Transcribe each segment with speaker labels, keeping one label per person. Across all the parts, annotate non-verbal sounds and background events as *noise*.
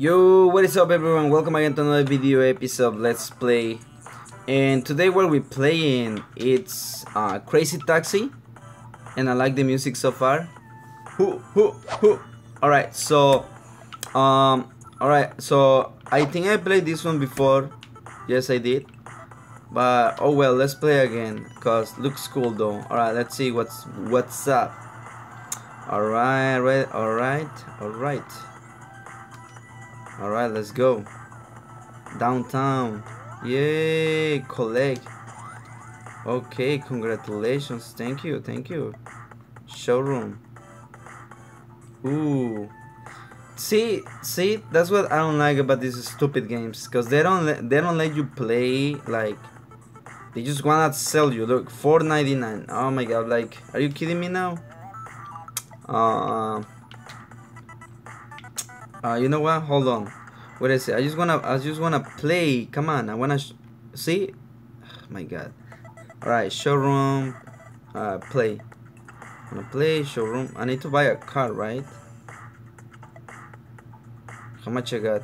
Speaker 1: Yo, what is up everyone? Welcome again to another video episode Let's Play. And today what we're playing, it's uh, Crazy Taxi. And I like the music so far. Hoo, hoo, hoo. Alright, so... Um, Alright, so I think I played this one before. Yes, I did. But, oh well, let's play again. Cause looks cool though. Alright, let's see what's what's up. Alright, right, alright, alright. Alright, let's go. Downtown. Yay, collect. Okay, congratulations. Thank you, thank you. Showroom. Ooh. See, see, that's what I don't like about these stupid games, cause they don't they don't let you play like they just wanna sell you. Look, 4.99. Oh my god, like, are you kidding me now? Uh, uh, you know what? Hold on. What is it? I just wanna, I just wanna play. Come on, I wanna see. Oh my God. All right, showroom. Uh, play. I wanna play showroom. I need to buy a car, right? How much I got?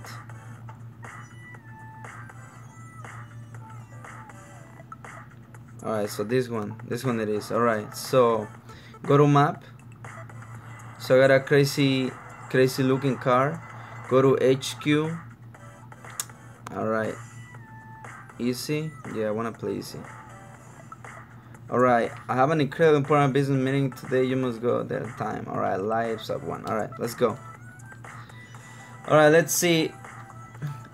Speaker 1: Alright, so this one. This one it is. Alright, so go to map. So I got a crazy crazy looking car. Go to HQ. Alright. Easy? Yeah, I wanna play easy. Alright, I have an incredibly important business meeting today. You must go there time. Alright, lives of one. Alright, let's go. Alright, let's see.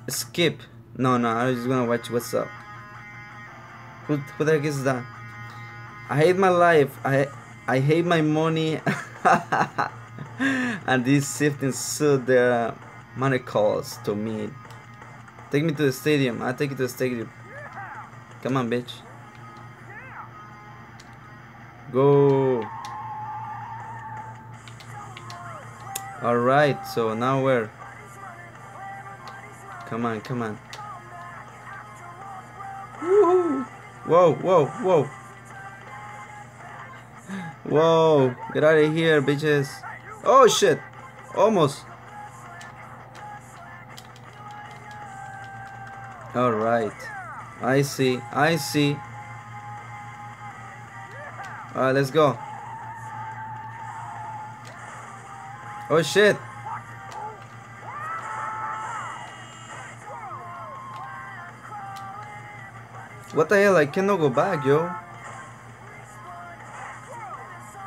Speaker 1: Skip. No, no, I was just gonna watch what's up. Who, who the heck is that? I hate my life. I I hate my money. *laughs* *laughs* and this shifting suit their money calls to me. Take me to the stadium. I take you to the stadium. Come on, bitch. Go. Alright, so now where? Come on, come on. Whoa, whoa, whoa. Whoa, get out of here, bitches. Oh shit, almost. Alright, I see, I see. Alright, let's go. Oh shit. What the hell? I cannot go back, yo.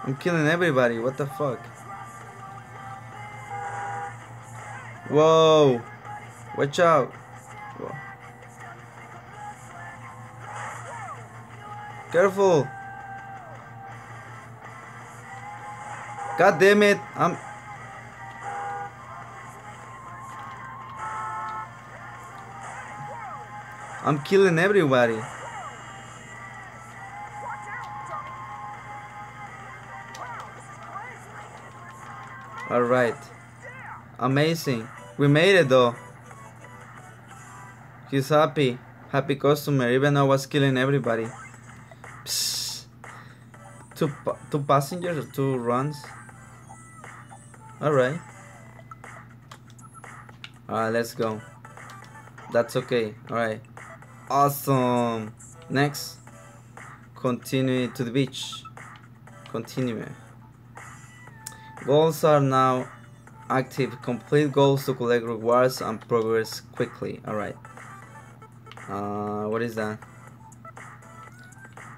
Speaker 1: I'm killing everybody. What the fuck? Whoa. Watch out. Whoa. Careful. God damn it. I'm I'm killing everybody. Alright. Amazing. We made it though. He's happy. Happy customer, even I was killing everybody. Psst. Two, two passengers or two runs? Alright. Alright, let's go. That's okay. Alright. Awesome. Next. Continue to the beach. Continue. Goals are now active. Complete goals to collect rewards and progress quickly. Alright. Uh, what is that?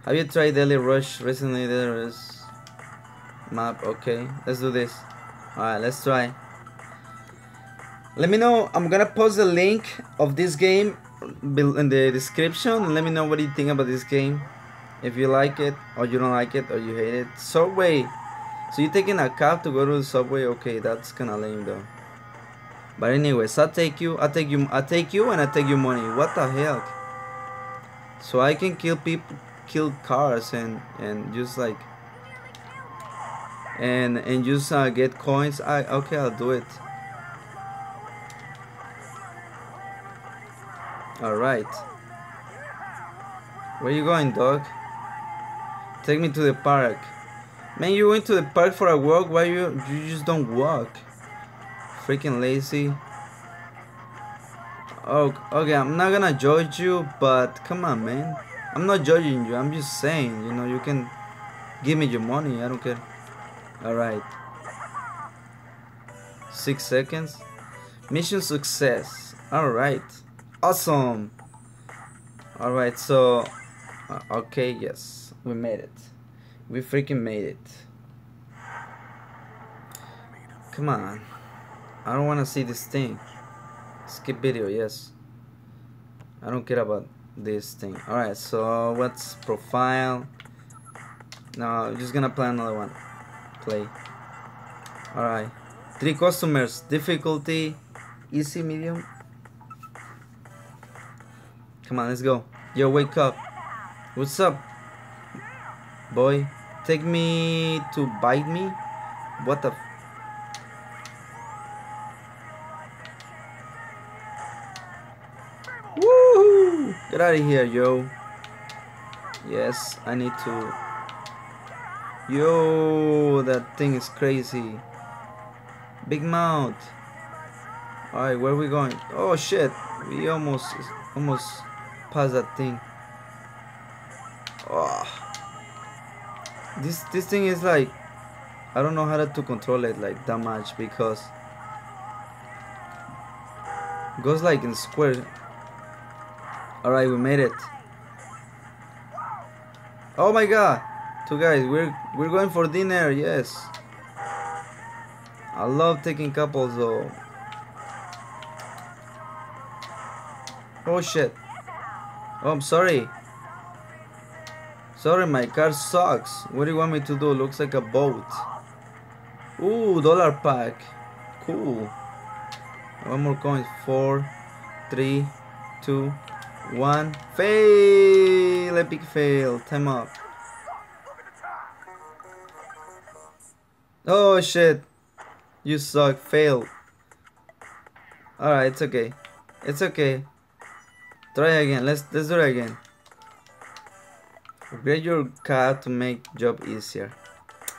Speaker 1: Have you tried Daily Rush recently? There is map. Okay, let's do this. Alright, let's try. Let me know. I'm gonna post the link of this game in the description. Let me know what you think about this game. If you like it, or you don't like it, or you hate it. Subway. So you're taking a cab to go to the subway? Okay, that's kinda lame though. But anyways, I'll take you, I'll take you, I'll take you and i take your money. What the hell? So I can kill people, kill cars and, and just like, and, and just uh, get coins. I, okay, I'll do it. Alright. Where you going, dog? Take me to the park. Man, you went to the park for a walk. Why you you just don't walk? Freaking lazy. Oh, okay, I'm not gonna judge you, but come on, man. I'm not judging you. I'm just saying, you know, you can give me your money. I don't care. All right. Six seconds. Mission success. All right. Awesome. All right. So, uh, okay, yes, we made it. We freaking made it. Come on. I don't want to see this thing. Skip video, yes. I don't care about this thing. Alright, so what's profile? No, I'm just gonna play another one. Play. Alright. Three customers. Difficulty. Easy, medium. Come on, let's go. Yo, wake up. What's up? Boy. Take me to bite me? What the Get out of here, yo. Yes, I need to. Yo, that thing is crazy. Big mouth. Alright, where are we going? Oh shit, we almost, almost passed that thing. Oh. This, this thing is like, I don't know how to control it like that much because goes like in square Alright, we made it. Oh my god! Two guys, we're we're going for dinner, yes. I love taking couples though. Oh shit. Oh, I'm sorry. Sorry, my car sucks. What do you want me to do? Looks like a boat. Ooh, dollar pack. Cool. One more coin. Four, three, two, one. Fail! Epic fail. Time up. Oh shit. You suck. Fail. Alright, it's okay. It's okay. Try again. Let's let's do it again. Upgrade your car to make job easier.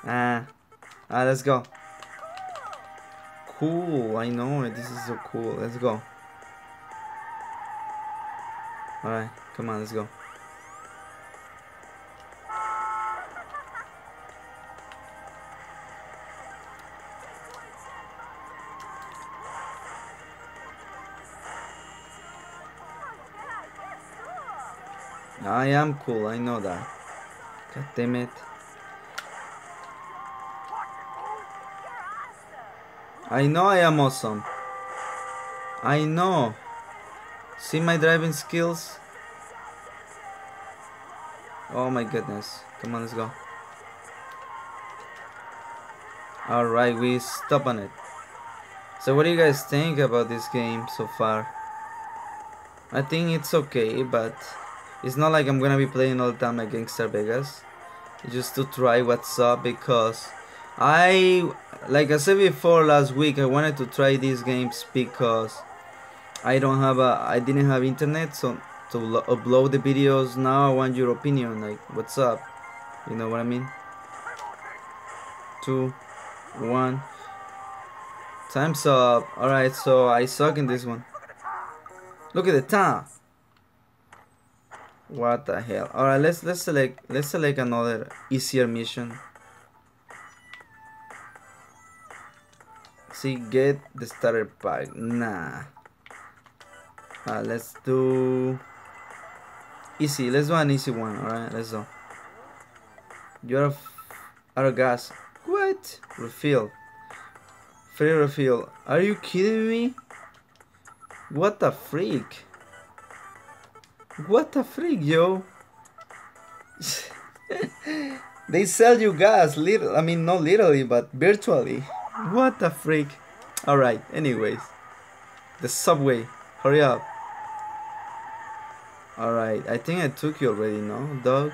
Speaker 1: Ah. Ah, let's go. Cool. I know it. This is so cool. Let's go. Alright, come on, let's go. I am cool, I know that. God damn it. I know I am awesome. I know. See my driving skills? Oh my goodness. Come on, let's go. Alright, we stop on it. So what do you guys think about this game so far? I think it's okay, but it's not like I'm gonna be playing all the time like Gangstar Vegas. Just to try what's up because I, like I said before last week, I wanted to try these games because I don't have a I didn't have internet so to upload the videos now I want your opinion like what's up? You know what I mean? Two one. Time's up. Alright so I suck in this one. Look at the time what the hell alright let's let's select let's select another easier mission see get the starter pack nah uh, let's do easy. Let's do an easy one. All right, let's go. You're out of gas. What? Refill. Free refill. Are you kidding me? What the freak? What the freak, yo? *laughs* they sell you gas, little. I mean, not literally, but virtually. What the freak? Alright, anyways. The subway. Hurry up. Alright, I think I took you already, no, dog?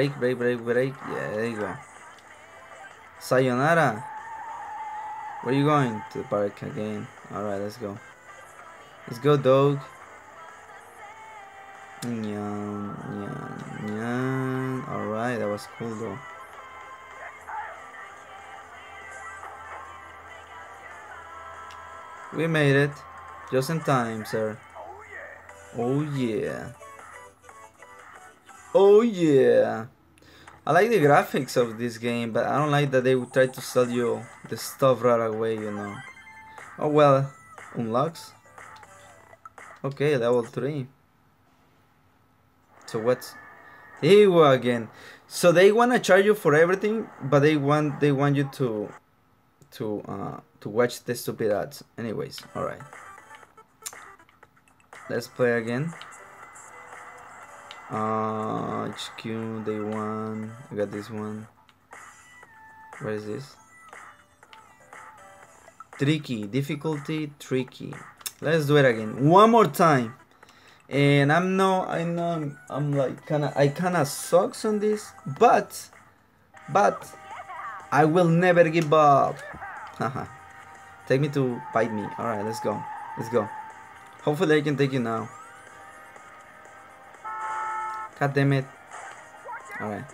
Speaker 1: Break, break, break, break. Yeah, there you go. Sayonara. Where are you going? To the park again. Alright, let's go. Let's go, dog. Nyan, nyan, nyan. Alright, that was cool though. We made it. Just in time, sir. Oh yeah. Oh yeah. I like the graphics of this game, but I don't like that they would try to sell you the stuff right away, you know. Oh well, unlocks. Okay, level 3. So what's... Here you go again. So they wanna charge you for everything, but they want they want you to to uh to watch the stupid ads. Anyways, alright. Let's play again. Uh, HQ, day one. I got this one. What is this? Tricky, difficulty, tricky. Let's do it again. One more time. And I'm no, I know I'm, I'm like kinda, I kinda sucks on this, but, but, I will never give up. Take me to bite me. Alright, let's go. Let's go. Hopefully I can take you now. God damn it. Alright.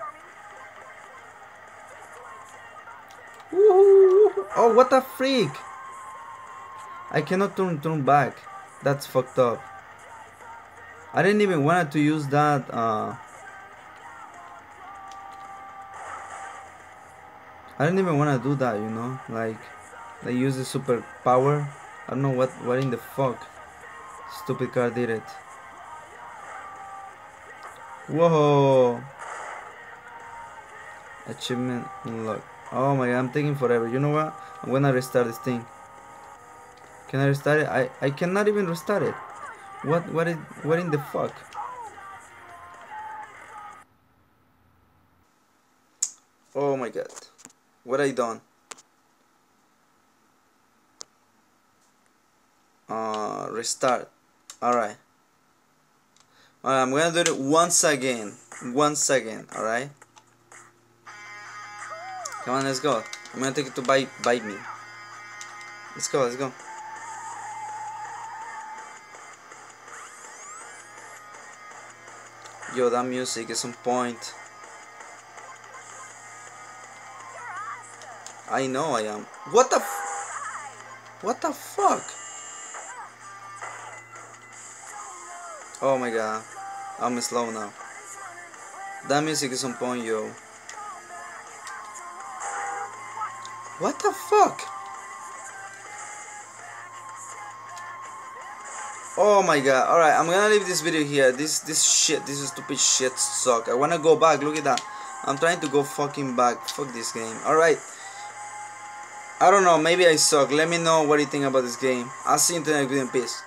Speaker 1: Oh, what the freak! I cannot turn turn back. That's fucked up. I didn't even want to use that. Uh, I didn't even want to do that, you know, like, they use the super power. I don't know what, what in the fuck. Stupid car did it. Whoa! Achievement unlocked. Oh my god, I'm taking forever. You know what? I'm gonna restart this thing. Can I restart it? I, I cannot even restart it. What what is what in the fuck? Oh my god. What I done? Uh restart. Alright. I'm gonna do it once again. Once again, alright? Come on, let's go. I'm gonna take it to bite bite me. Let's go, let's go. Yo, that music is on point. I know I am. What the What the fuck? Oh my god. I'm slow now. That music is on point, yo. What the fuck? Oh my god. Alright, I'm gonna leave this video here. This this shit, this stupid shit suck. I wanna go back. Look at that. I'm trying to go fucking back. Fuck this game. Alright. I don't know. Maybe I suck. Let me know what you think about this game. I'll see you in the next video. Peace.